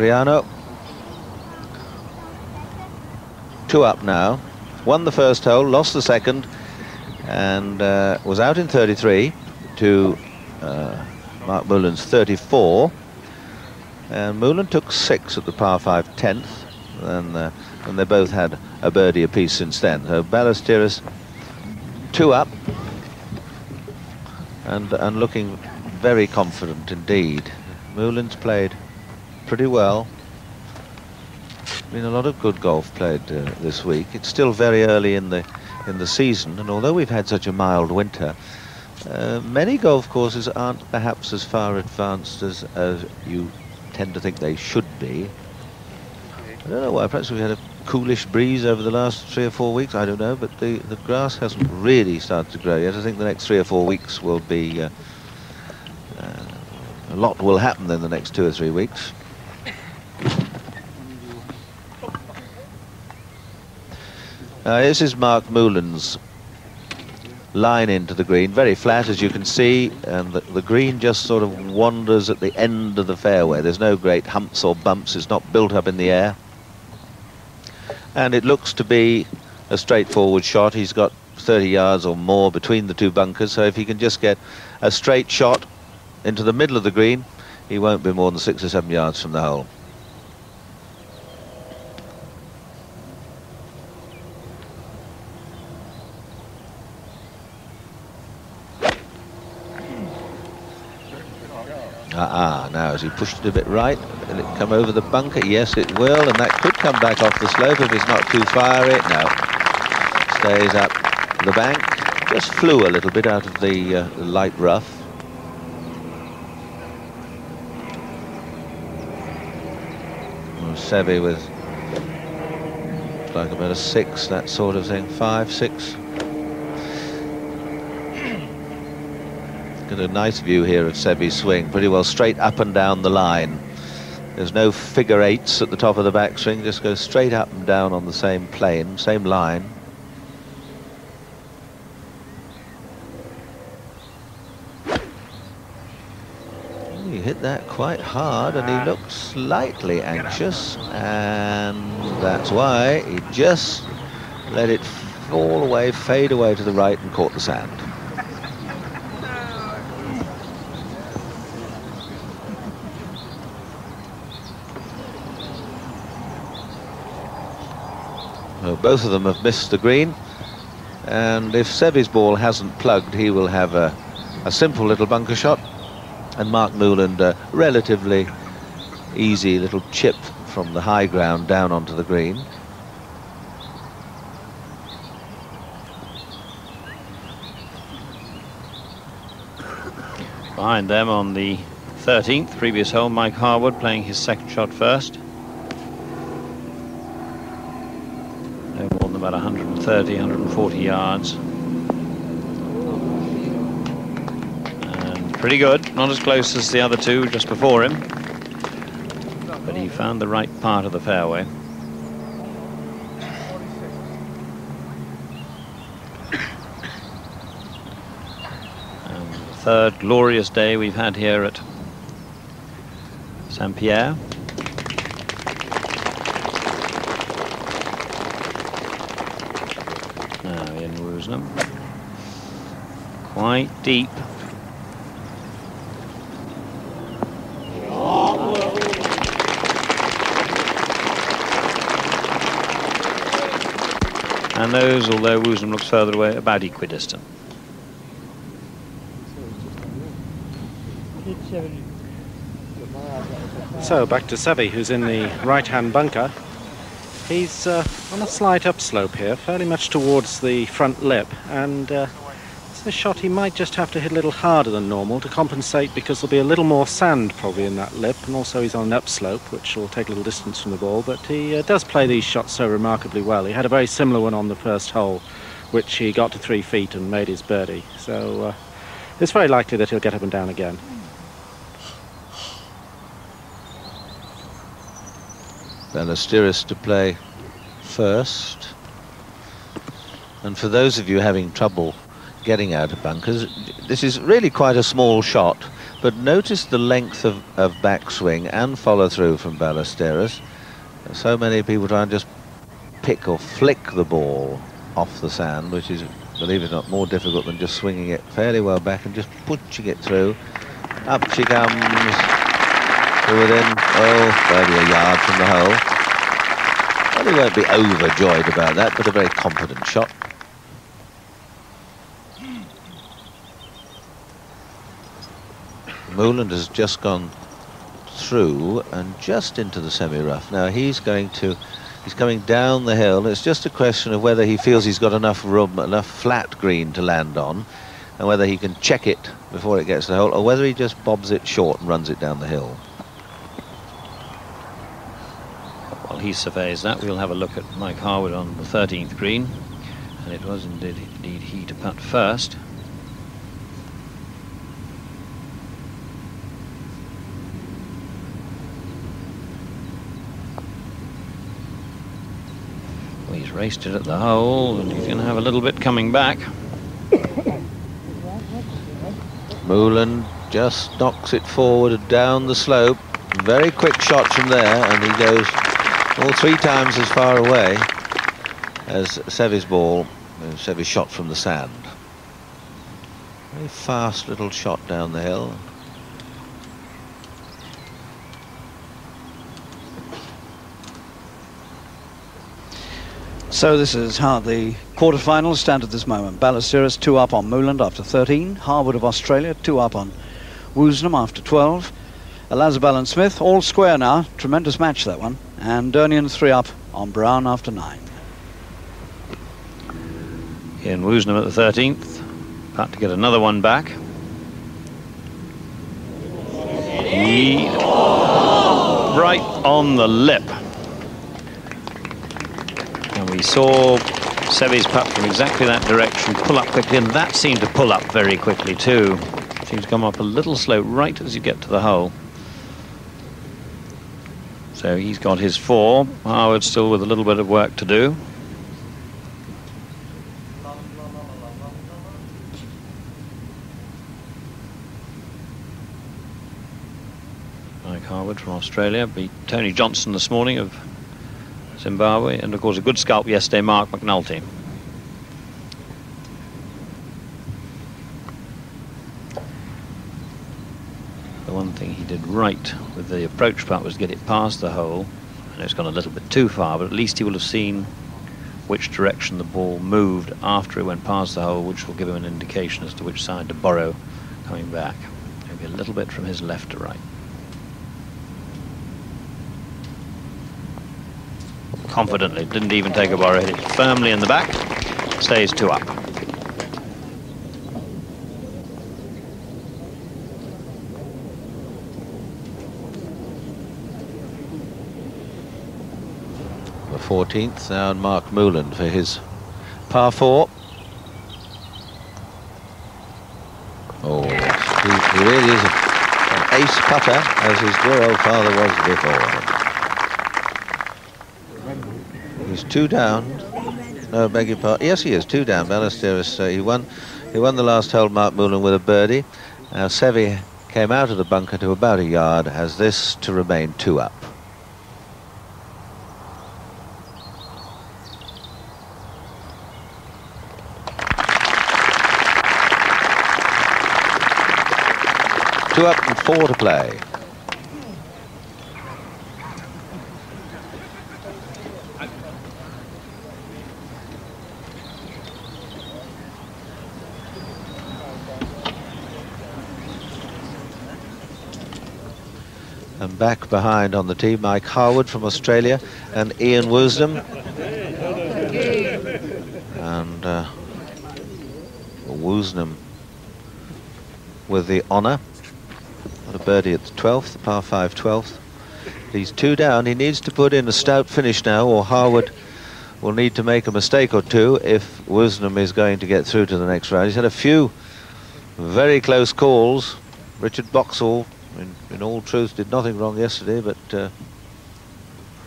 Riano. Two up now. Won the first hole, lost the second, and uh, was out in 33 to uh, Mark Mouland's 34. And Mouland took six at the par 5 10th, and, uh, and they both had a birdie apiece since then. So Ballesteros two up and, and looking very confident indeed. Mouland's played pretty well. Been a lot of good golf played uh, this week. It's still very early in the in the season, and although we've had such a mild winter, uh, many golf courses aren't perhaps as far advanced as, as you tend to think they should be. I don't know why. Perhaps we've had a coolish breeze over the last three or four weeks. I don't know, but the the grass hasn't really started to grow yet. I think the next three or four weeks will be. Uh, uh a lot will happen in the next two or three weeks. Uh, this is Mark Mouland's line into the green, very flat as you can see, and the, the, green just sort of wanders at the end of the fairway. There's no great humps or bumps, it's not built up in the air. And it looks to be a straightforward shot. He's got 30 yards or more between the two bunkers, so if he can just get a straight shot into the middle of the green, he won't be more than six or seven yards from the hole. Ah, ah, now as he pushed it a bit right, will it come over the bunker? Yes, it will, and that could come back off the slope if it's not too fiery. No, stays up the bank. Just flew a little bit out of the uh, light rough. Seve with like about a six, that sort of thing, five, six. A nice view here of Seve's swing, pretty well straight up and down the line. There's no figure eights at the top of the backswing, just goes straight up and down on the same plane, same line. He hit that quite hard and he looked slightly anxious and that's why he just let it fall away, fade away to the right and caught the sand. Both of them have missed the green. And if Seve's ball hasn't plugged, he will have a, a simple little bunker shot. And Mark Mouland, a relatively easy little chip from the high ground down onto the green. Behind them on the 13th, previous hole, Mike Harwood playing his second shot first. about 130, 140 yards. And pretty good, not as close as the other two just before him. But he found the right part of the fairway. And the third glorious day we've had here at St. Pierre. Quite deep. And those, although Woosnam looks further away, about equidistant. So back to Seve, who's in the right-hand bunker. He's uh, on a slight upslope here, fairly much towards the front lip, and uh, a shot he might just have to hit a little harder than normal to compensate because there'll be a little more sand probably in that lip, and also he's on an upslope, which will take a little distance from the ball, but he uh, does play these shots so remarkably well. He had a very similar one on the first hole, which he got to three feet and made his birdie, so uh, it's very likely that he'll get up and down again. Ballesteros to play first. And for those of you having trouble getting out of bunkers, this is really quite a small shot, But notice the length of, of backswing and follow through from Ballesteros. So many people try and just pick or flick the ball off the sand, which is, believe it or not, more difficult than just swinging it fairly well back and just pushing it through. Up she comes to within, oh, barely a yard from the hole. Well, he won't be overjoyed about that, but a very competent shot. Mouland has just gone through and just into the semi-rough. Now he's going to, he's coming down the hill. It's just a question of whether he feels he's got enough room, enough flat green to land on, and whether he can check it before it gets to the hole, or whether he just bobs it short and runs it down the hill. While he surveys that, we'll have a look at Mike Harwood on the 13th green. And it was indeed, indeed he to putt first. Raced it at the hole, and he's going to have a little bit coming back. Mouland just knocks it forward down the slope. Very quick shot from there, and he goes all three times as far away as Seve's ball, uh, Seve's shot from the sand. Very fast little shot down the hill. So this is how the quarterfinals stand at this moment. Ballesteros two up on Mouland after 13. Harwood of Australia two up on Woosnam after 12. Olazabal and Smith all square now. Tremendous match that one. And Durnian three up on Brown after nine. Ian Woosnam at the 13th. About to get another one back. He right on the lip. We saw Seve's putt from exactly that direction pull up quickly, and that seemed to pull up very quickly too. Seems to come up a little slow right as you get to the hole. So he's got his four. Harwood still with a little bit of work to do. Mike Harwood from Australia beat Tony Johnstone this morning of Zimbabwe, and of course a good scalp yesterday, Mark McNulty. The one thing he did right with the approach part was get it past the hole. and it's gone a little bit too far, but at least he will have seen which direction the ball moved after it went past the hole, which will give him an indication as to which side to borrow coming back. Maybe a little bit from his left to right. Confidently. Didn't even take a borrow, hit it firmly in the back. Stays two up. The 14th now Mark Mouland for his par four. Oh, he really is an ace putter, as his dear old father was before. He's two down. No, beg your pardon. Yes, he is two down. Ballesteros, uh, he won. He won the last hole, Mark Mouland, with a birdie. Now Seve came out of the bunker to about a yard, has this to remain two up. Two up and four to play. Back behind on the team, Mike Harwood from Australia and Ian Woosnam. And uh, Woosnam with the honour. Got a birdie at the 12th, the par 5 12th. He's two down. He needs to put in a stout finish now, or Harwood will need to make a mistake or two if Woosnam is going to get through to the next round. He's had a few very close calls. Richard Boxall in, in all truth, did nothing wrong yesterday, but uh,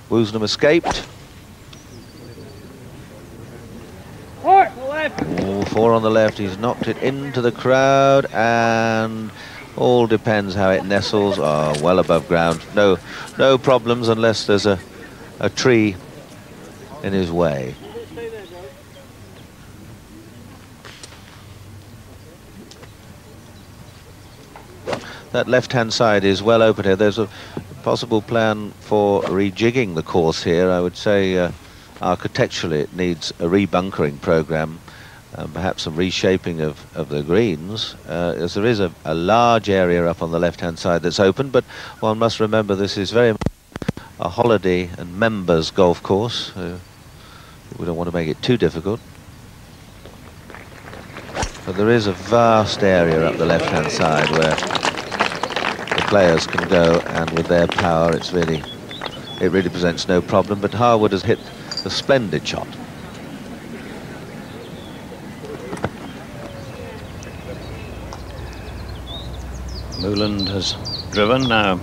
Woosnam escaped. Four. Oh, four on the left. He's knocked it into the crowd, and All depends how it nestles. Oh, well above ground. No, no problems unless there's a, a tree in his way. That left-hand side is well open here. There's a possible plan for rejigging the course here. I would say uh, architecturally it needs a rebunkering program and perhaps some reshaping of, of the greens, uh, as there is a, a, large area up on the left-hand side that's open, but one must remember this is very much a holiday and members golf course. Uh, we don't want to make it too difficult. But there is a vast area up the left-hand side where players can go, and with their power, it's really, it really presents no problem. But Harwood has hit a splendid shot. Mouland has driven now.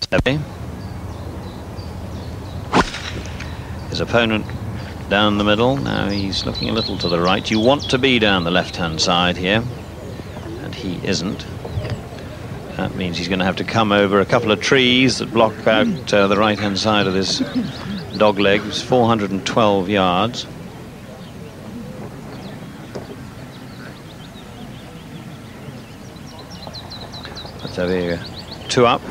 Seve. His opponent down the middle. Now he's looking a little to the right. You want to be down the left-hand side here, and he isn't. That means he's going to have to come over a couple of trees that block out uh, the right-hand side of this dog leg. It's 412 yards. So two up.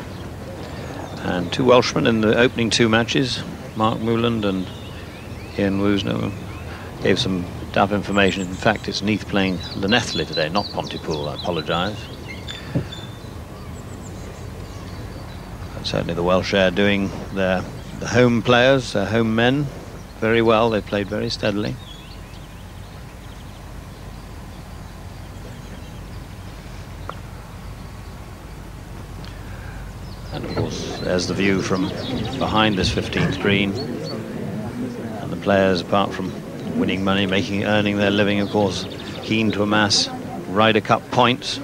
And two Welshmen in the opening two matches, Mark Mouland and Ian Woosnam, gave some daft information. In fact, it's Neath playing Llanelli today, not Pontypool. I apologise. Certainly the Welsh are doing their the home players, their home men, very well. They played very steadily. And of course, there's the view from behind this 15th green. And the players, apart from winning money, making, earning their living, of course, keen to amass Ryder Cup points.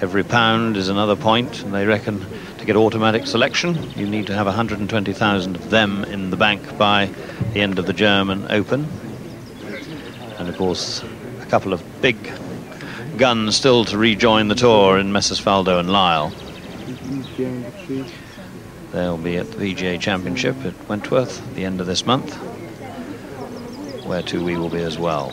Every pound is another point, and they reckon to get automatic selection, you need to have 120,000 of them in the bank by the end of the German Open. And of course, a couple of big guns still to rejoin the tour in Messrs Faldo and Lyle. They'll be at the PGA Championship at Wentworth at the end of this month, where too we will be as well.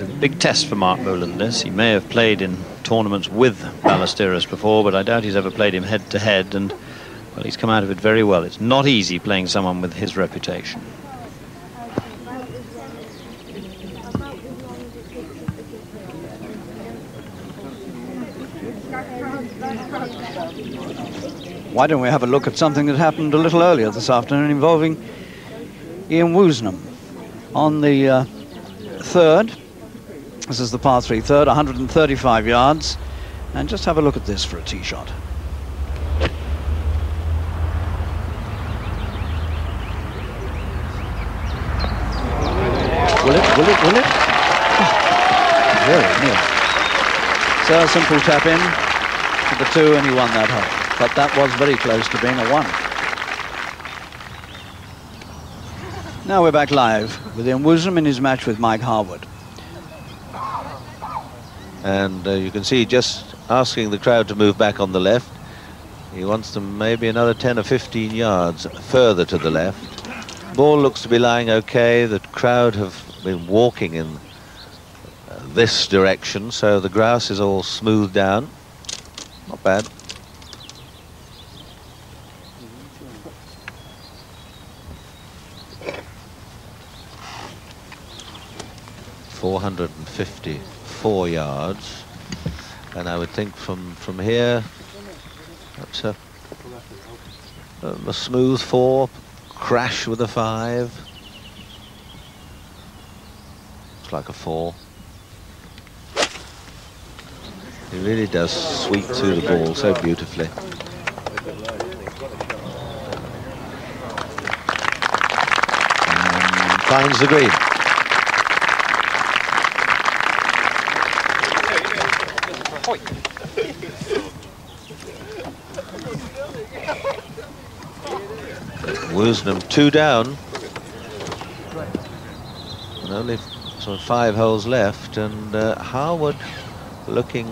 There's a big test for Mark Mouland this. He may have played in tournaments with Ballesteros before, but I doubt he's ever played him head to head, and well, he's come out of it very well. It's not easy playing someone with his reputation. Why don't we have a look at something that happened a little earlier this afternoon involving Ian Woosnam on the uh, third. This is the par three third, 135 yards. And just have a look at this for a tee shot. Will it, will it, will it? Oh, very near. So a simple tap in to the two and he won that hole but that was very close to being a one. Now we're back live with Ian Woosnam in his match with Mike Harwood. And uh, you can see just asking the crowd to move back on the left. He wants them maybe another 10 or 15 yards further to the left. Ball looks to be lying okay. The crowd have been walking in uh, this direction, so the grass is all smoothed down. Not bad. 454 yards. And I would think from from here that's a, um, a smooth four crash with a five. Looks like a four. He really does sweep through the ball so beautifully. And finds the green Woosnam two down. And only sort of five holes left, and uh, Harwood looking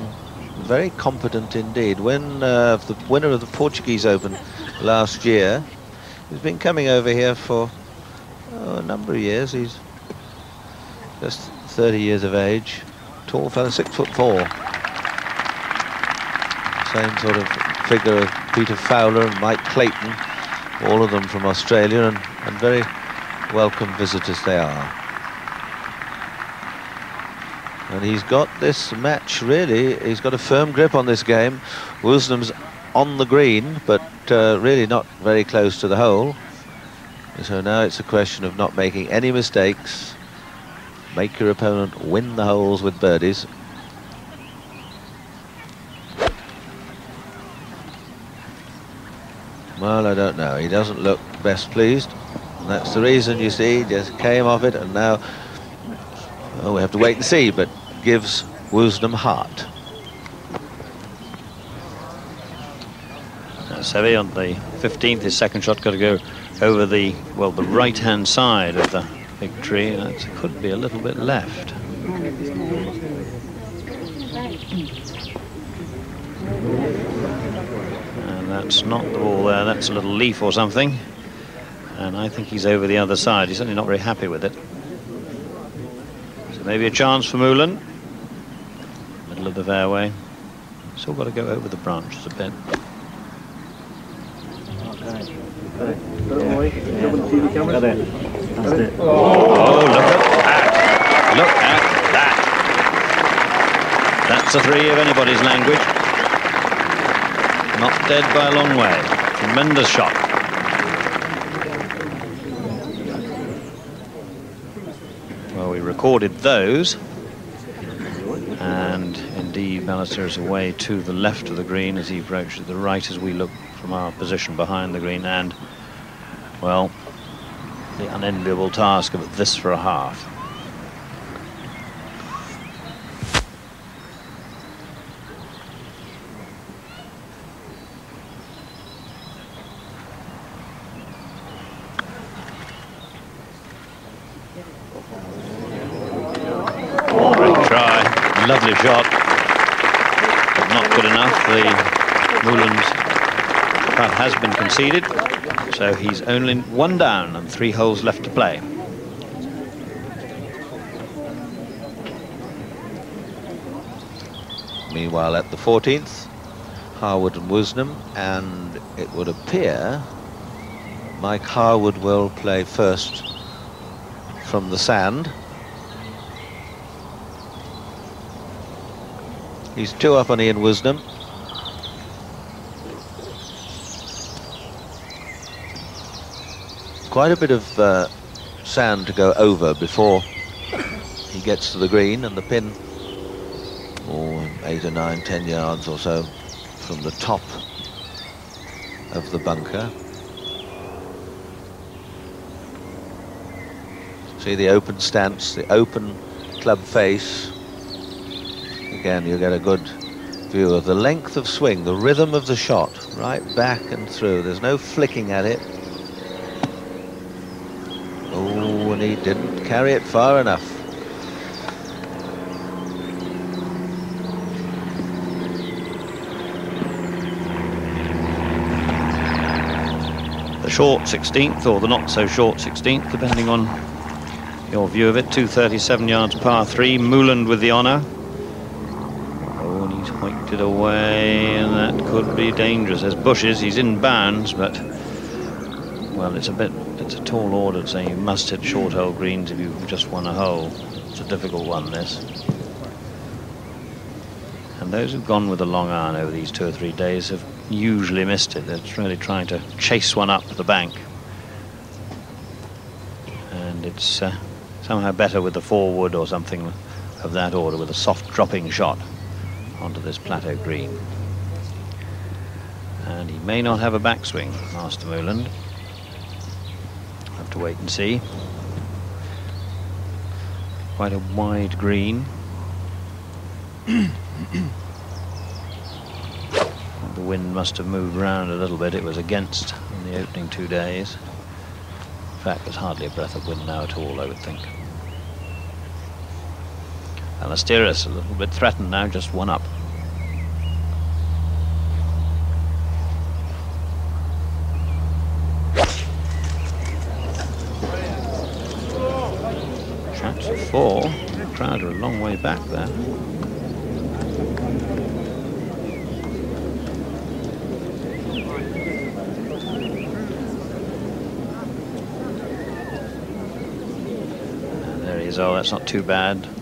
very competent indeed. When uh, the winner of the Portuguese Open last year, he's been coming over here for oh, a number of years. He's just 30 years of age, tall fellow, six foot four. Same sort of figure of Peter Fowler and Mike Clayton, all of them from Australia, and, and very welcome visitors they are. And he's got this match really, he's got a firm grip on this game. Woosnam's on the green, but uh, really not very close to the hole. So now it's a question of not making any mistakes. Make your opponent win the holes with birdies. Well, I don't know. He doesn't look best pleased. And that's the reason, you see, just came off it and now well, we have to wait and see, but gives Woosnam heart. Seve on the 15th, his second shot got to go over the, well, the right-hand side of the big tree. That could be a little bit left. That's not the ball there, that's a little leaf or something. And I think he's over the other side. He's certainly not very happy with it. So maybe a chance for Mouland. Middle of the fairway. Still got to go over the branches a bit. Oh, look at that. Look at that. That's a three of anybody's language. Not dead by a long way. Tremendous shot. Well, we recorded those. And indeed, Ballesteros away to the left of the green as he approaches the right as we look from our position behind the green. And, well, the unenviable task of this for a half. Great try, lovely shot, but not good enough. The Mouland's putt has been conceded. So he's only one down and three holes left to play. Meanwhile, at the 14th, Harwood and Woosnam, and it would appear Mike Harwood will play first from the sand. He's two up on Ian Woosnam. Quite a bit of uh, sand to go over before he gets to the green and the pin or eight or nine, ten yards or so from the top of the bunker. See the open stance, the open club face. Again, you get a good view of the length of swing, the rhythm of the shot, right back and through. There's no flicking at it. Oh, and he didn't carry it far enough. The short 16th or the not so short 16th, depending on your view of it. 237 yards par three. Mouland with the honour. He's away, and that could be dangerous. There's bushes. He's in bounds, but well, it's a bit. It's a tall order saying you must hit short hole greens if you've just won a hole. It's a difficult one, this. And those who've gone with a long iron over these two or three days have usually missed it. They're really trying to chase one up the bank. And it's uh, somehow better with the forward or something of that order with a soft dropping shot onto this plateau green. And he may not have a backswing, Master Mouland. Have to wait and see. Quite a wide green. the wind must have moved around a little bit. It was against in the opening two days. In fact, there's hardly a breath of wind now at all, I would think. Ballesteros a little bit threatened now, just one up. Shots for four. The crowd are a long way back there. There he is. Oh, that's not too bad.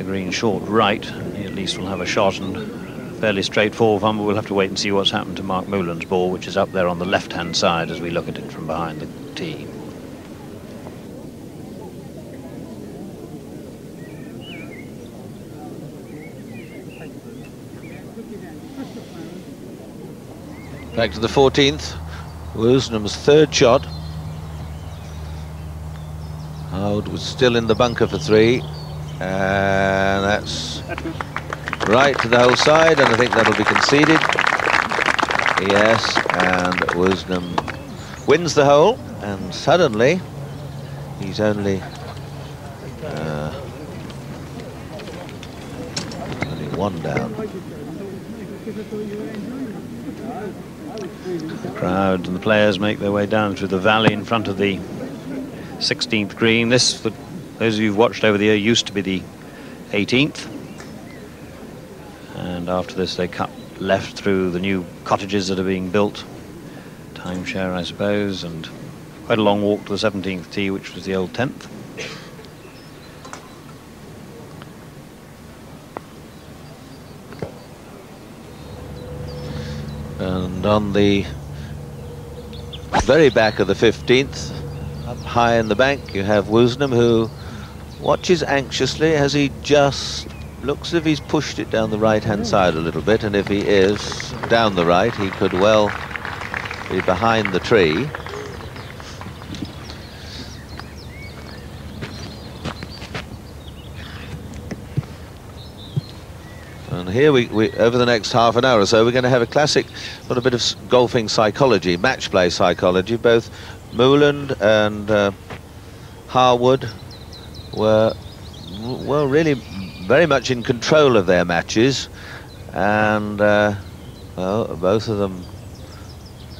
The green short right. He at least will have a shot and fairly straightforward one, but we'll have to wait and see what's happened to Mark Mouland's ball, which is up there on the left-hand side as we look at it from behind the tee. Back to the 14th. Woosnam's third shot. Harwood was still in the bunker for three. And that's right to the whole side, and I think that'll be conceded. Yes, and Woosnam wins the hole, and suddenly he's only uh, only one down. The crowd and the players make their way down through the valley in front of the 16th green. This, those of you who've watched over the year, used to be the 18th. And after this, they cut left through the new cottages that are being built. Timeshare, I suppose, and quite a long walk to the 17th tee, which was the old 10th. And on the very back of the 15th, up high in the bank, you have Woosnam who watches anxiously as he just looks as if he's pushed it down the right-hand side a little bit, and if he is down the right, he could well be behind the tree. And here we, we, over the next half an hour or so, we're going to have a classic, of bit of golfing psychology, match play psychology. Both Mouland and uh, Harwood were, well, really very much in control of their matches, and uh, well, both of them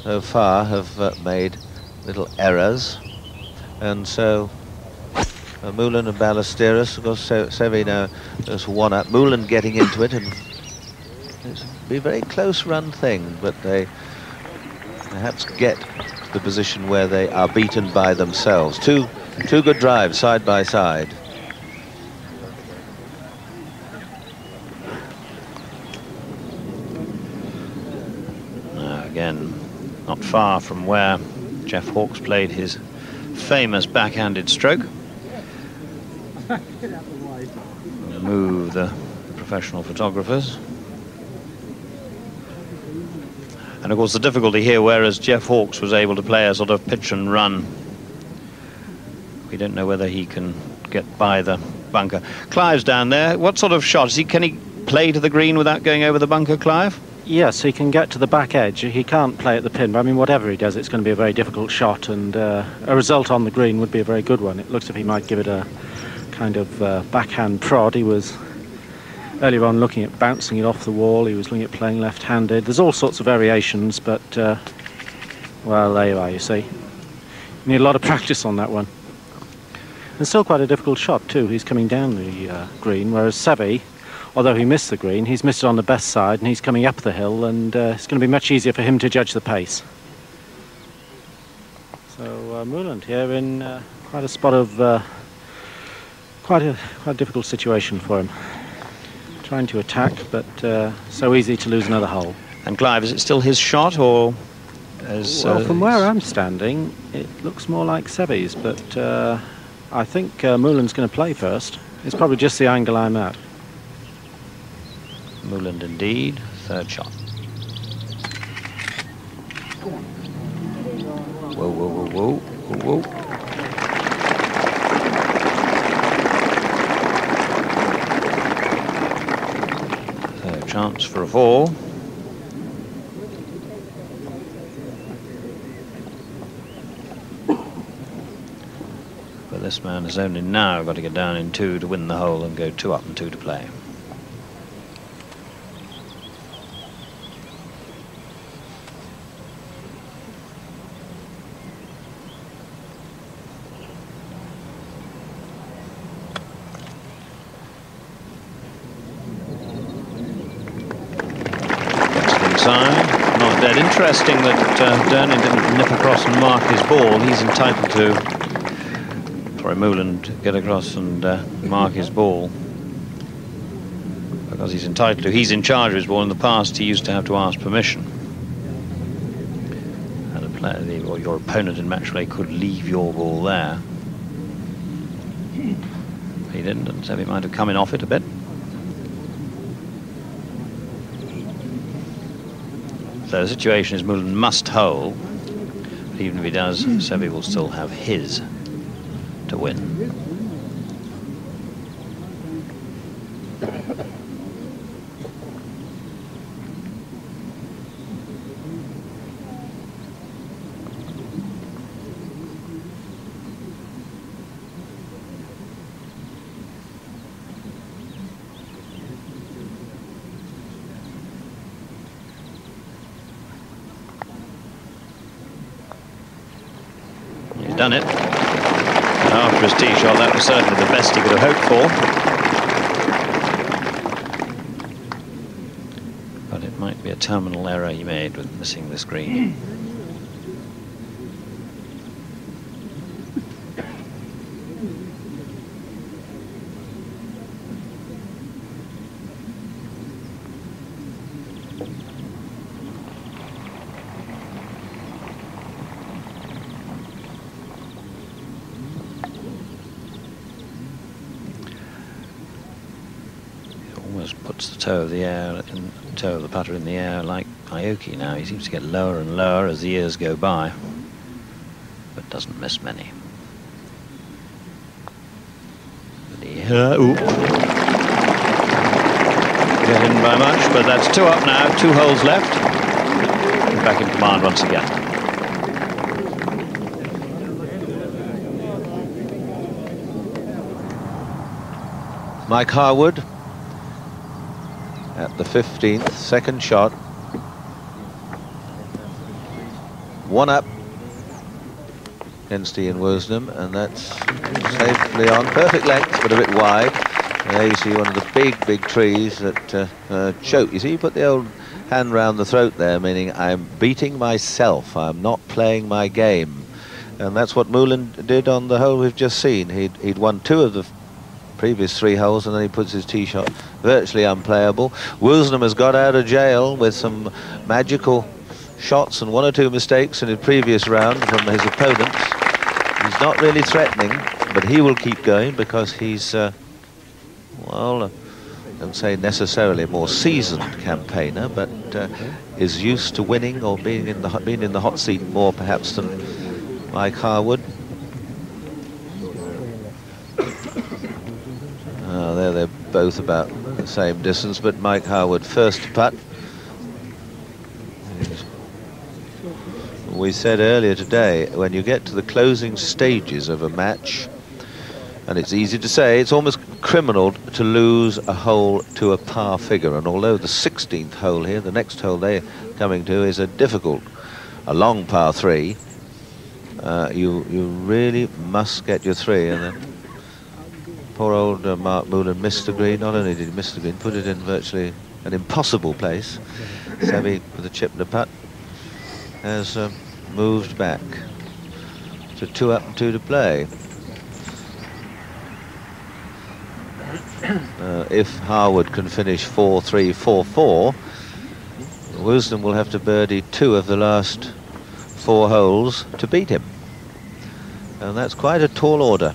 so far have uh, made little errors, and so uh, Mouland and Ballesteros, of course, Se- now just one up. Mouland getting into it, and it's be a very close run thing, but they perhaps get to the position where they are beaten by themselves. Two, two good drives side by side. Uh, again, not far from where Jeff Hawkes played his famous backhanded stroke. Move the professional photographers. And of course the difficulty here, whereas Jeff Hawkes was able to play a sort of pitch and run, we don't know whether he can get by the bunker. Clive's down there. What sort of shot? Is he, can he play to the green without going over the bunker, Clive? Yes, he can get to the back edge. He can't play at the pin, but I mean, whatever he does, it's going to be a very difficult shot, and uh, a result on the green would be a very good one. It looks as if he might give it a kind of uh, backhand prod. He was earlier on looking at bouncing it off the wall. He was looking at playing left-handed. There's all sorts of variations, but uh, well, there you are. You see, you need a lot of practice on that one. And still quite a difficult shot too. He's coming down the uh, green, whereas Seve although he missed the green, he's missed it on the best side and he's coming up the hill and uh, it's going to be much easier for him to judge the pace. So uh, Mouland here in uh, quite a spot of uh, quite a quite a difficult situation for him. Trying to attack, but uh, so easy to lose another hole. And Clive, is it still his shot or? As, well, uh, from where I'm standing, it looks more like Seve's, but uh, I think uh, Mouland's going to play first. It's probably just the angle I'm at. Mouland indeed, third shot. Whoa, whoa, whoa, whoa, whoa, whoa. Third chance for a four. This man has only now got to get down in two to win the hole and go two up and two to play. Not dead. Interesting that uh, Durnin didn't nip across and mark his ball. He's entitled to. Sorry, Mouland get across and uh, mark his ball because he's entitled to. He's in charge of his ball. In the past, he used to have to ask permission. And a player, or your opponent in match play could leave your ball there. He didn't, and so he might have come in off it a bit. So the situation is Mouland must hole. But even if he does, Seve will still have his win. done it. And after his tee shot, that was certainly the best he could have hoped for. But it might be a terminal error he made with missing the toe of the air, and toe of the putter in the air like Aoki now. He seems to get lower and lower as the years go by, but doesn't miss many. Uh, Get in by much, but that's two up now, two holes left. Back in command once again. Mike Harwood at the 15th, second shot. One up against Ian Woosnam, and that's safely on. Perfect length, but a bit wide. There you see one of the big, big trees that uh, uh, choke. You see, you put the old hand round the throat there, meaning I'm beating myself. I'm not playing my game. And that's what Mouland did on the hole we've just seen. He'd, he'd won two of the previous three holes, and then he puts his tee shot virtually unplayable. Woosnam has got out of jail with some magical shots and one or two mistakes in his previous round from his opponents. He's not really threatening, but he will keep going because he's, uh, well, uh, I don't say necessarily a more seasoned campaigner, but uh, is used to winning or being in the being in the hot seat more perhaps than Mike Harwood. Uh, there they're both about the same distance, but Mike Harwood first putt. We said earlier today, when you get to the closing stages of a match, and it's easy to say, it's almost criminal to lose a hole to a par figure. And although the 16th hole here, the next hole they're coming to, is a difficult, a long par three, uh, you you really must get your three. And then poor old uh, Mark Mouland missed the green. Not only did he miss the green, put it in virtually an impossible place. Seve with a chip and a putt has uh, moved back to two up and two to play. Uh, if Harwood can finish 4-3, 4-4, Woosnam will have to birdie two of the last four holes to beat him. And that's quite a tall order.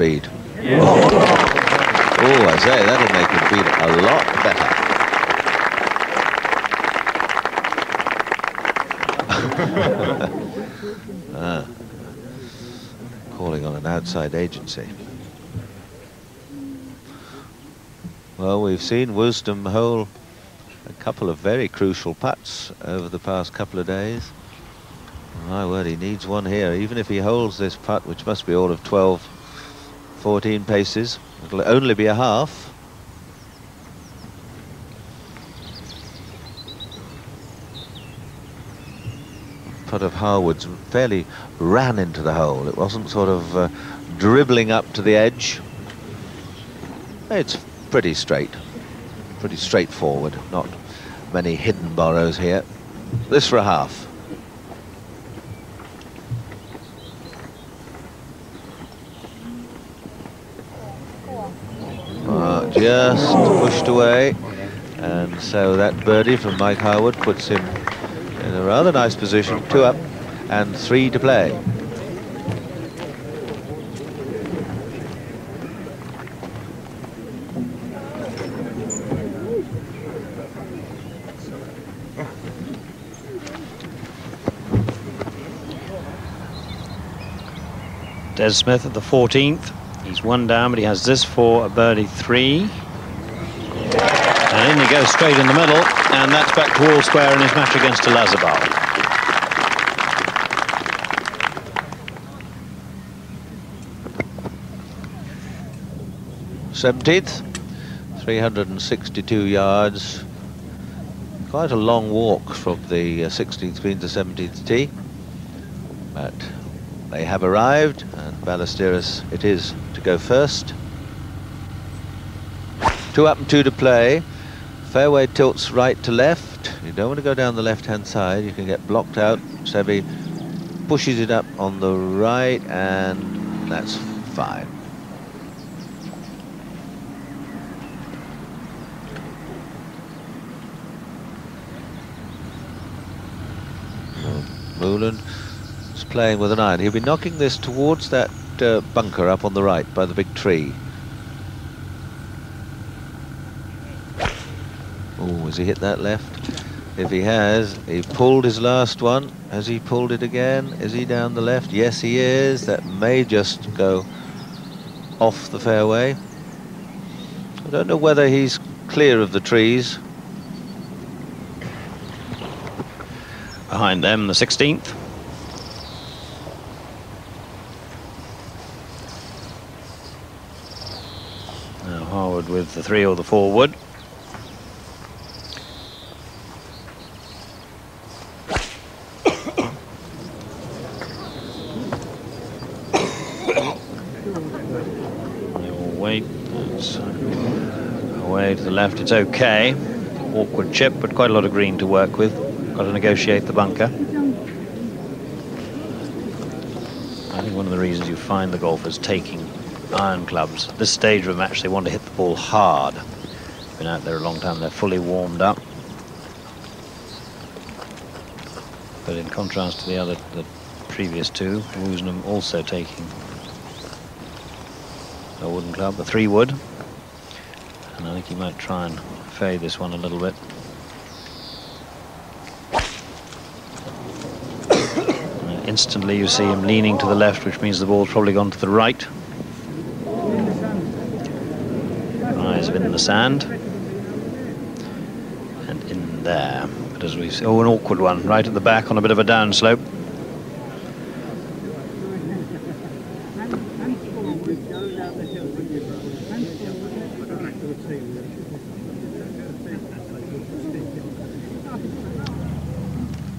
Speed. Oh, I say, that'll make him feel a lot better. Ah. Calling on an outside agency. Well, we've seen Woosnam hole a couple of very crucial putts over the past couple of days. My word, he needs one here. Even if he holds this putt, which must be all of 12, 14 paces, it'll only be a half. Putt of Harwood's fairly ran into the hole. It wasn't sort of uh, dribbling up to the edge. It's pretty straight, pretty straightforward. Not many hidden borrows here. This for a half. Uh, just pushed away. And so that birdie from Mike Harwood puts him in a rather nice position. Two up and three to play. Des Smith at the 14th. He's one down, but he has this for a birdie three. And in he goes straight in the middle, and that's back to all square in his match against Olazabal. Seventeenth, 362 yards. Quite a long walk from the 16th uh, green to 17th tee. But they have arrived, and Ballesteros it is to go first. Two up and two to play. Fairway tilts right to left. You don't want to go down the left-hand side. You can get blocked out. Seve pushes it up on the right, and that's fine. Mouland is playing with an iron. He'll be knocking this towards that uh, bunker up on the right by the big tree. Oh, has he hit that left? If he has, he pulled his last one. Has he pulled it again? Is he down the left? Yes, he is. That may just go off the fairway. I don't know whether he's clear of the trees. Behind them, the 16th. Now Harwood with the three or the four wood. wait. away to the left. It's okay. Awkward chip, but quite a lot of green to work with. Got to negotiate the bunker. I think one of the reasons you find the golfers taking iron clubs at this stage of a match, they want to hit the ball hard. Been out there a long time, they're fully warmed up. But in contrast to the other, the previous two, Woosnam also taking a wooden club, a three wood. And I think he might try and fade this one a little bit. instantly you see him leaning to the left, which means the ball's probably gone to the right. Eyes are in the sand. And in there. But as we see, oh, an awkward one, right at the back on a bit of a downslope.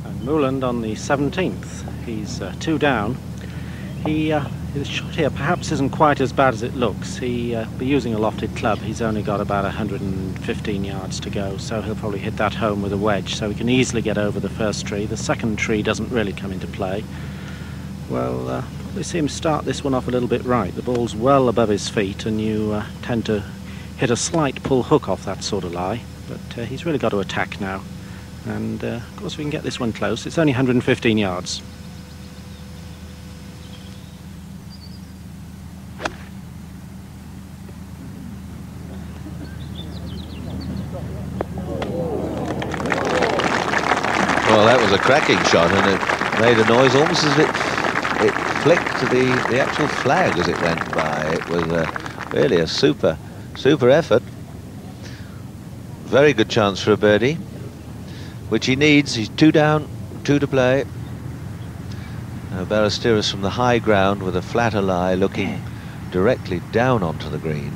And Mouland on the 17th He's uh, two down. He uh, his shot here perhaps isn't quite as bad as it looks. He uh, be using a lofted club. He's only got about 115 yards to go, so he'll probably hit that home with a wedge. So he can easily get over the first tree. The second tree doesn't really come into play. Well, uh, probably see him start this one off a little bit right. The ball's well above his feet, and you uh, tend to hit a slight pull hook off that sort of lie. But uh, he's really got to attack now. And uh, of course, we can get this one close. It's only 115 yards. Well, that was a cracking shot, and it made a noise almost as it it flicked the the actual flag as it went by. It was really a super super effort. Very good chance for a birdie, which he needs. He's two down, two to play. Uh, Ballesteros from the high ground with a flatter lie looking directly down onto the green.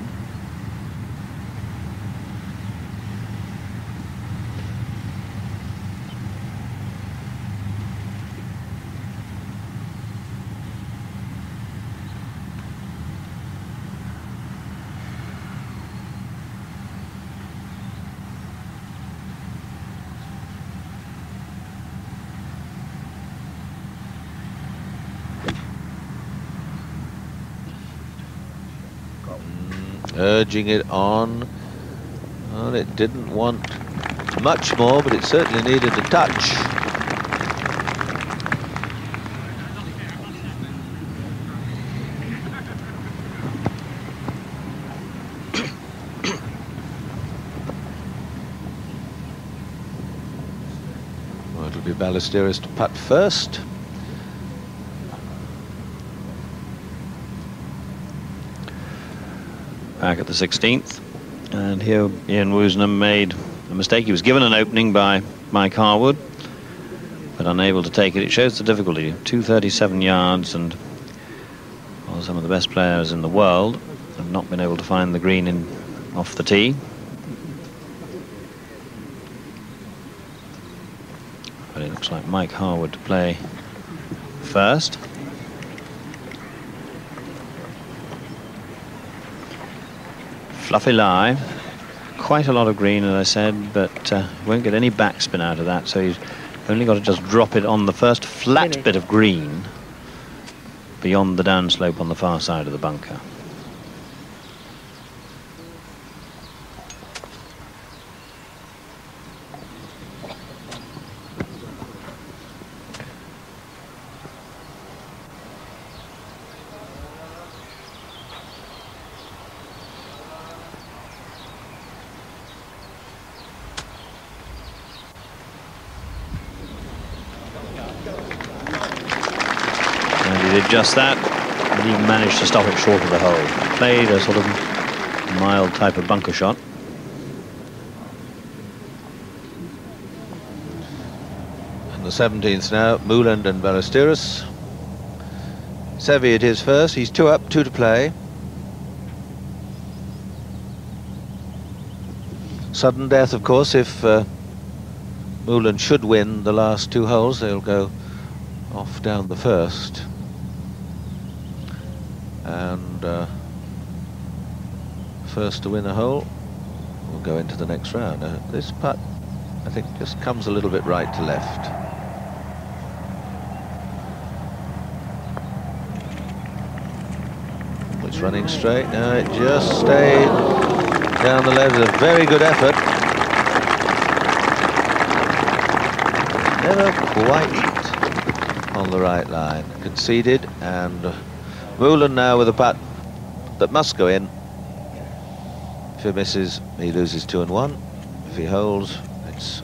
It on. Well, it didn't want much more, but it certainly needed a touch. well, it'll be Ballesteros to putt first. Back at the 16th. And here Ian Woosnam made a mistake. He was given an opening by Mike Harwood, but unable to take it. It shows the difficulty. 237 yards and well, some of the best players in the world have not been able to find the green in off the tee. But it looks like Mike Harwood to play first. Fluffy lie. Quite a lot of green, as I said, but uh, won't get any backspin out of that. So he's only got to just drop it on the first flat bit of green beyond the downslope on the far side of the bunker. Just that, and he managed to stop it short of the hole. Played a sort of mild type of bunker shot. And the 17th now, Mouland and Ballesteros. Seve it is first, he's two up, two to play. Sudden death, of course, if uh, Mouland should win the last two holes, they'll go off down the first and uh, first to win a hole will go into the next round. Uh, this putt, I think, just comes a little bit right to left. It's running straight. Now it just stayed down the left. A very good effort. Never quite on the right line. Conceded and Mouland now with a putt that must go in. If he misses, he loses two and one. If he holds, it's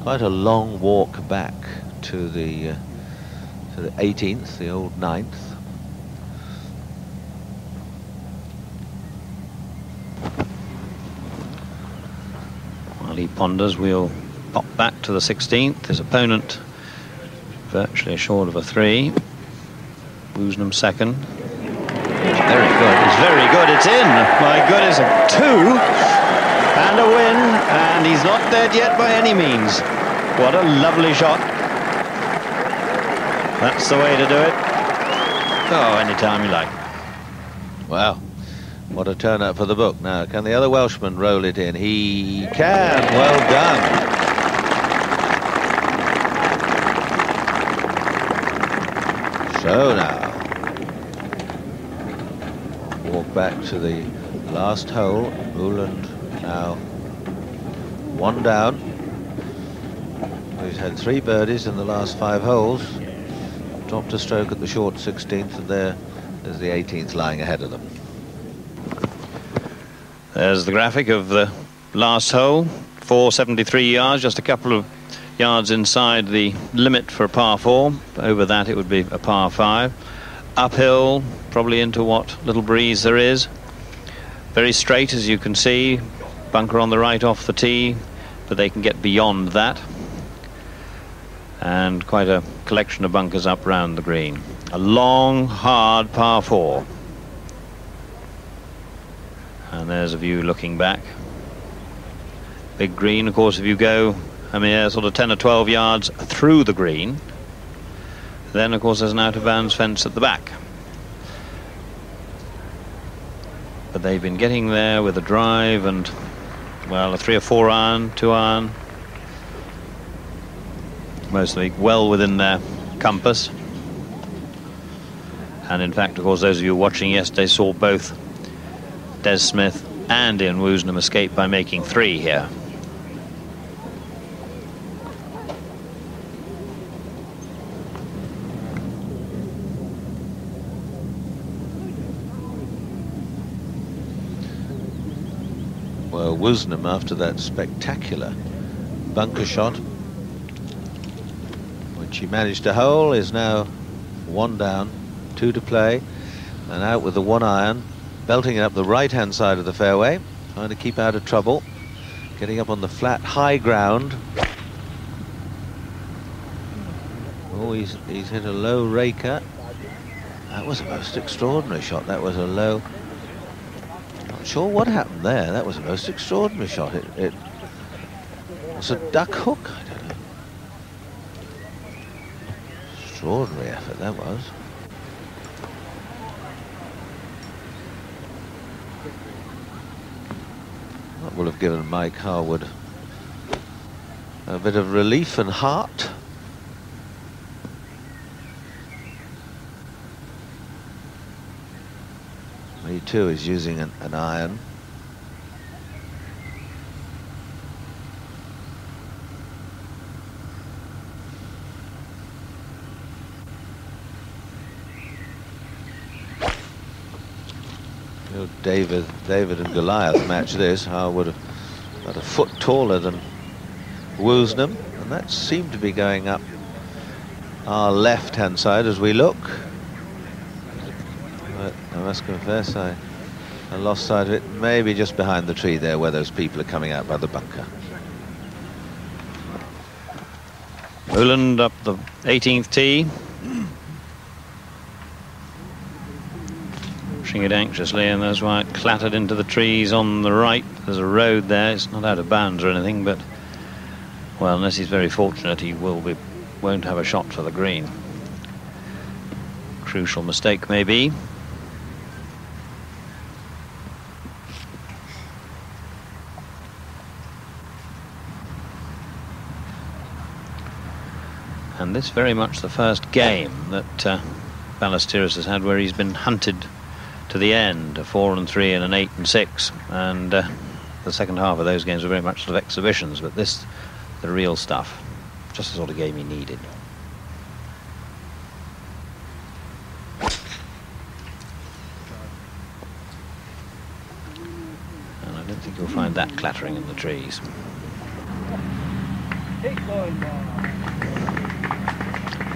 quite a long walk back to the uh, to the 18th, the old ninth. While he ponders, we'll pop back to the 16th. His opponent virtually short of a three. Woosnam second. Good. It's very good. It's in. My goodness, a two and a win. And he's not dead yet by any means. What a lovely shot. That's the way to do it. Oh, any time you like. Wow. What a turn up for the book. Now, can the other Welshman roll it in? He can. Well done. So now, back to the last hole. Mouland now one down. He's had three birdies in the last five holes. Dropped a stroke at the short 16th, and there is the 18th lying ahead of them. There's the graphic of the last hole. 473 yards, just a couple of yards inside the limit for a par four. Over that, it would be a par five. Uphill, probably into what little breeze there is. Very straight, as you can see. Bunker on the right off the tee, but they can get beyond that. And quite a collection of bunkers up round the green. A long, hard par four. And there's a view looking back. Big green, of course, if you go, I mean, sort of 10 or 12 yards through the green, then, of course, there's an out-of-bounds fence at the back. But they've been getting there with a drive and, well, a three or four iron, two iron, mostly well within their compass. And in fact, of course, those of you watching yesterday saw both Des Smith and Ian Woosnam escape by making three here. Well, Woosnam, after that spectacular bunker shot, which he managed to hole, is now one down, two to play, and out with the one iron, belting it up the right-hand side of the fairway, trying to keep out of trouble, getting up on the flat, high ground. Oh, he's, he's hit a low raker. That was a most extraordinary shot. That was a low not sure what happened there. That was a most extraordinary shot. It, it was a duck hook. I don't know. Extraordinary effort that was. That will have given Mike Harwood a bit of relief and heart. He too is using an, an iron. David, David and Goliath match this. Harwood about a foot taller than Woosnam, and that seemed to be going up our left-hand side as we look. Must confess, I, I lost sight of it. Maybe just behind the tree there where those people are coming out by the bunker. Mouland up the 18th tee. Watching it anxiously, and that's why it clattered into the trees on the right. There's a road there. It's not out of bounds or anything, but well, unless he's very fortunate, he will be won't have a shot for the green. Crucial mistake, maybe. And this very much the first game that uh, Ballesteros has had where he's been hunted to the end, a four and three and an eight and six. And uh, the second half of those games were very much sort of exhibitions, but this, the real stuff, just the sort of game he needed. And I don't think you'll find that clattering in the trees.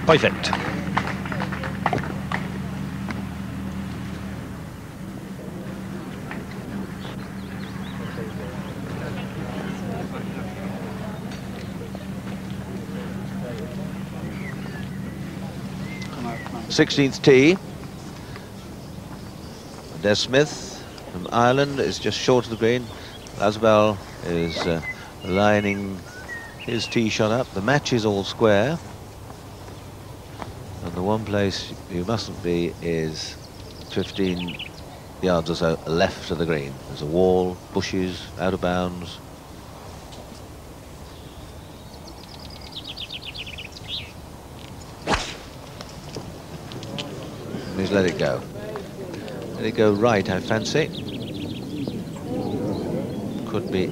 Perfect. Sixteenth tee. Des Smith from Ireland is just short of the green. Olazabal is uh, lining his tee shot up. The match is all square. One place you mustn't be is 15 yards or so left of the green. There's a wall, bushes, out of bounds. He's let it go. Let it go right, I fancy. Could be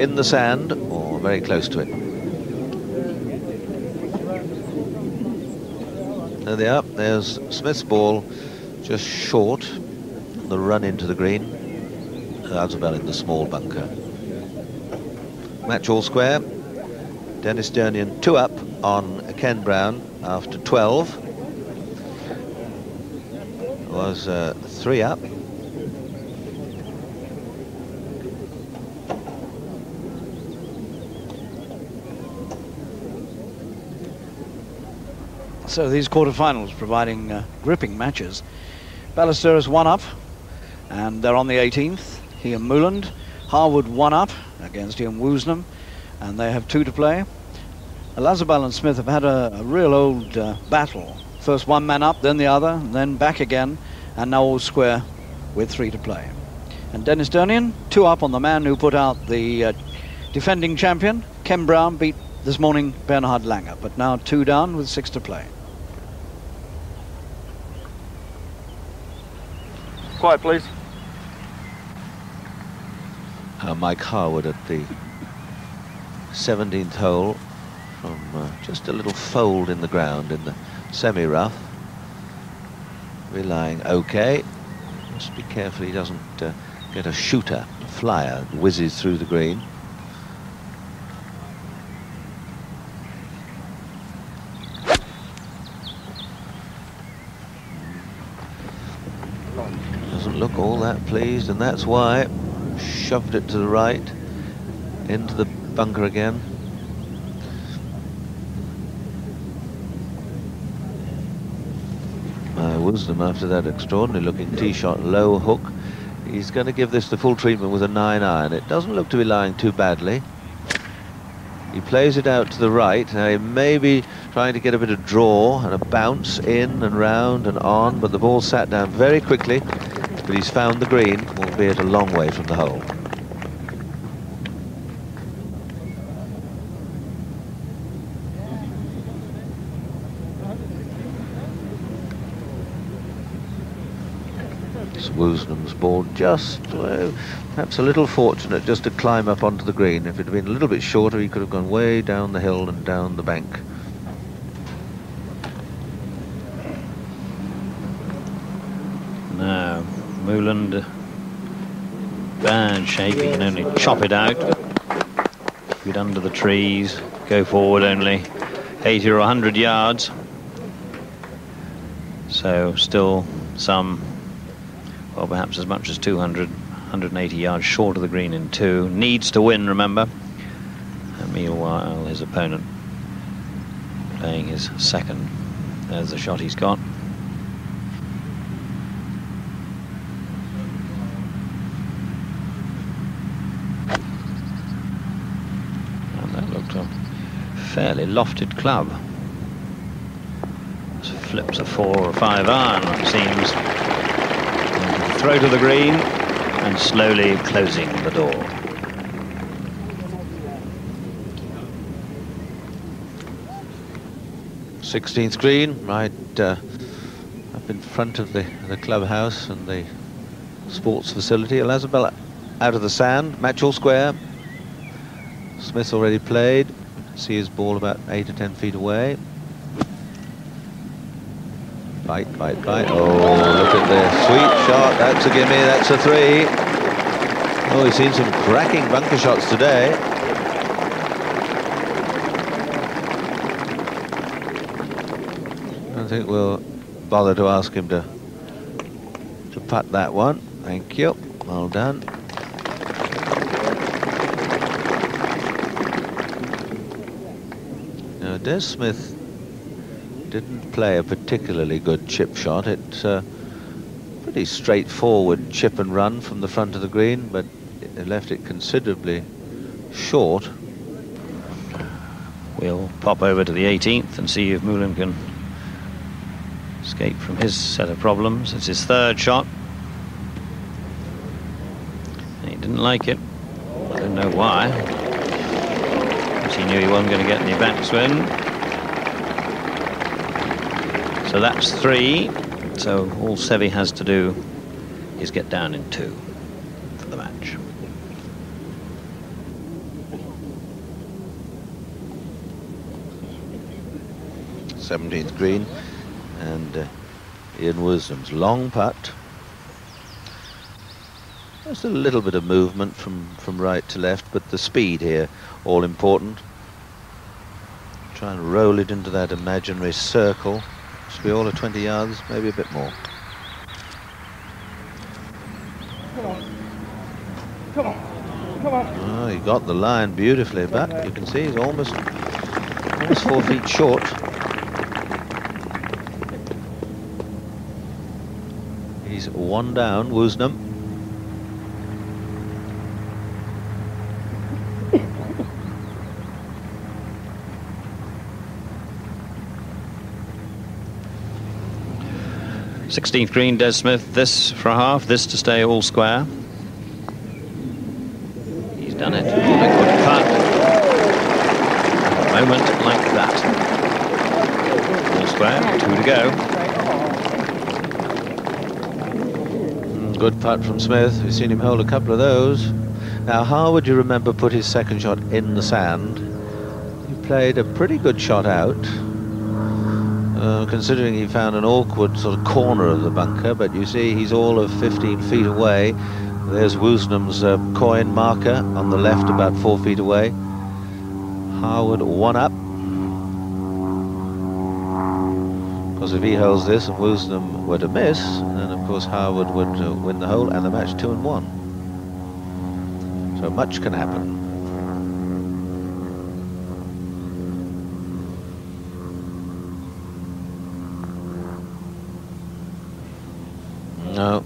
in the sand or very close to it. There they are. There's Smith's ball just short the run into the green. Olazabal in the small bunker. Match all square. Dennis Durnian two up on Ken Brown after 12. Was uh, three up. So these quarterfinals providing uh, gripping matches. Ballesteros one up, and they're on the 18th. He and Mouland. Harwood one up against Ian Woosnam, and they have two to play. Olazabal and Smith have had a, a real old uh, battle. First one man up, then the other, then back again, and now all square with three to play. And Dennis Durnian, two up on the man who put out the uh, defending champion. Ken Brown beat this morning Bernhard Langer, but now two down with six to play. Quiet, please. Uh, Mike Harwood at the 17th hole from uh, just a little fold in the ground in the semi-rough. Relying okay. Must be careful he doesn't uh, get a shooter, a flyer, whizzes through the green. Doesn't look all that pleased, and that's why shoved it to the right into the bunker again. My wisdom after that extraordinary looking tee shot low hook. He's going to give this the full treatment with a 9 iron. It doesn't look to be lying too badly. He plays it out to the right. Now he may be trying to get a bit of draw and a bounce in and round and on, but the ball sat down very quickly. But he's found the green, albeit a long way from the hole. It's Woosnam's ball just, well, perhaps a little fortunate just to climb up onto the green. If it had been a little bit shorter, he could have gone way down the hill and down the bank. Now, Mouland, bad shape. He can only chop it out. Get under the trees, go forward only 80 or 100 yards. So still some well, perhaps as much as 200, 180 yards short of the green in two. Needs to win, remember. And meanwhile, his opponent playing his second. There's the shot he's got. And that looked a fairly lofted club. Flips a four or five iron, it seems throw to the green and slowly closing the door. Sixteenth green, right uh, up in front of the, the clubhouse and the sports facility. Olazabal out of the sand, match all square. Smith already played. See his ball about eight or ten feet away. Bite, bite, bite. Oh, look at this. Sweet shot. That's a gimme. That's a three. Oh, we've seen some cracking bunker shots today. I think we'll bother to ask him to to putt that one. Thank you. Well done. Now, Des Smith didn't play a particularly good chip shot. It's a uh, pretty straightforward chip and run from the front of the green, but it left it considerably short. We'll pop over to the 18th and see if Mouland can escape from his set of problems. It's his third shot. And he didn't like it. I don't know why. He knew he wasn't going to get any backswing. So that's three. So all Seve has to do is get down in two for the match. Seventeenth green, and uh, Ian Woosnam's long putt. Just a little bit of movement from from right to left, but the speed here all important. Try and roll it into that imaginary circle. Should be all of 20 yards, maybe a bit more. Come on. Come on. Come on. Oh, he got the line beautifully, but you can see he's almost almost four feet short. He's one down, Woosnam. Sixteenth green, Des Smith. This for a half. This to stay all square. He's done it. A good putt. A moment like that. All square. Two to go. Mm, Good putt from Smith. We've seen him hold a couple of those. Now, Harwood, you remember, put his second shot in the sand. He played a pretty good shot out, uh, considering he found an awkward sort of corner of the bunker. But you see, he's all of 15 feet away. There's Woosnam's uh, coin marker on the left, about four feet away. Harwood one up. Because if he holds this and Woosnam were to miss, then of course Harwood would uh, win the hole and the match two and one. So much can happen. No.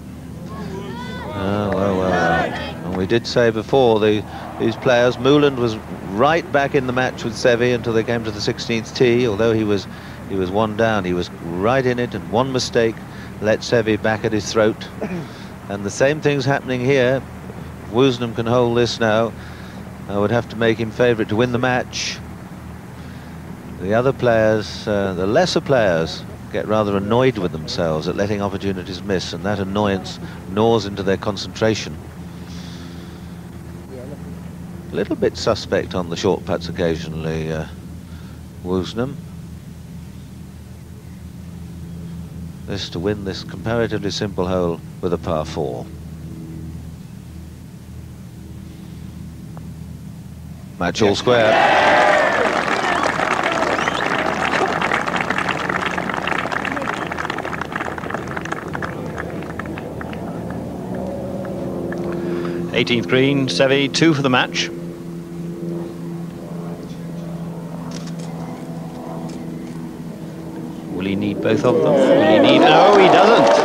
Oh, well, well, well. And we did say before, the, these players, Mouland was right back in the match with Seve until they came to the 16th tee, although he was he was one down, he was right in it, and one mistake let Seve back at his throat. and the same thing's happening here. Woosnam can hold this now. I would have to make him favourite to win the match. The other players, uh, the lesser players, get rather annoyed with themselves at letting opportunities miss, and that annoyance gnaws into their concentration. A little bit suspect on the short putts occasionally, uh, Woosnam. This to win this comparatively simple hole with a par four. Match all square. Eighteenth green, Seve, two for the match. Will he need both of them? Will he need? No, he doesn't.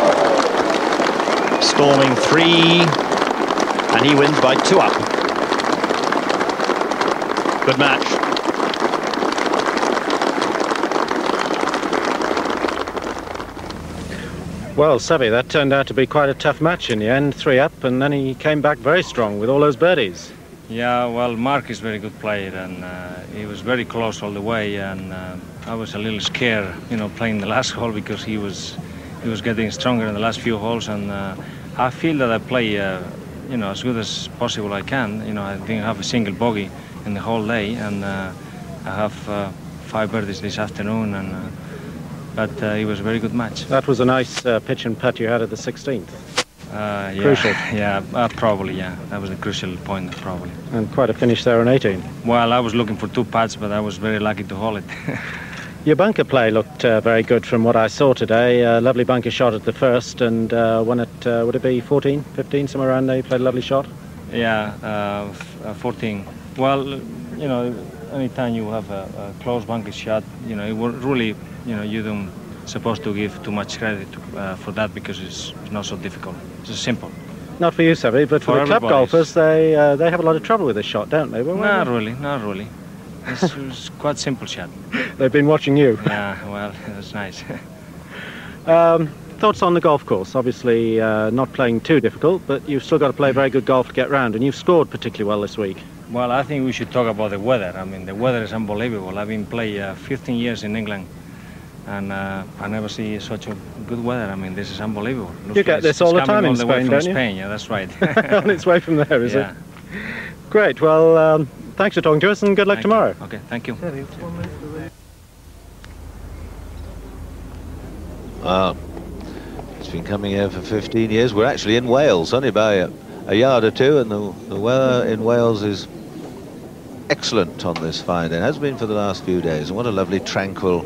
Storming three, and he wins by two up. Good match. Well, Seve, that turned out to be quite a tough match in the end. Three up, and then he came back very strong with all those birdies. Yeah, well, Mark is a very good player, and uh, he was very close all the way. And uh, I was a little scared, you know, playing the last hole because he was he was getting stronger in the last few holes. And uh, I feel that I play, uh, you know, as good as possible I can. You know, I didn't have a single bogey in the whole day, and uh, I have uh, five birdies this afternoon. And uh, but uh, it was a very good match. That was a nice uh, pitch and putt you had at the 16th, Uh, yeah, Crucial. Yeah, uh, probably. Yeah, that was a crucial point, probably. and quite a finish there on 18. Well, I was looking for two putts, but I was very lucky to hold it. Your bunker play looked uh, very good from what I saw today. Uh, lovely bunker shot at the first, and uh, one at, uh, would it be 14, 15, somewhere around there? You played a lovely shot. Yeah, uh, f- uh, 14. Well, you know, anytime you have a, a close bunker shot, you know, it will really, you know, you don't supposed to give too much credit uh, for that because it's, it's not so difficult. It's simple. Not for you, Seve, but for, For the club golfers, they uh, they have a lot of trouble with this shot, don't they? Well, Not really, not really. It's, it's quite simple Chad. They've been watching you. Yeah, well, that's nice. Um, thoughts on the golf course? Obviously, uh, not playing too difficult, but you've still got to play very good golf to get round, and you've scored particularly well this week. well, I think we should talk about the weather. I mean, the weather is unbelievable. I've been playing uh, 15 years in England, and uh, I never see such a good weather. I mean, this is unbelievable. Looks You get like this all the time in all the way Spain, from don't you? Spain, yeah, that's right. on its way from there, is it? yeah. it? Great. Well, um, thanks for talking to us, and good luck Thank you. tomorrow. Okay, thank you. Wow. Ah, it's been coming here for 15 years. We're actually in Wales, only by a, a yard or two, and the, the weather in Wales is excellent on this fine day. It has been for the last few days. And what a lovely, tranquil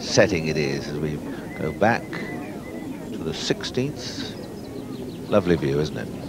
setting it is as we go back to the 16th. Lovely view, isn't it?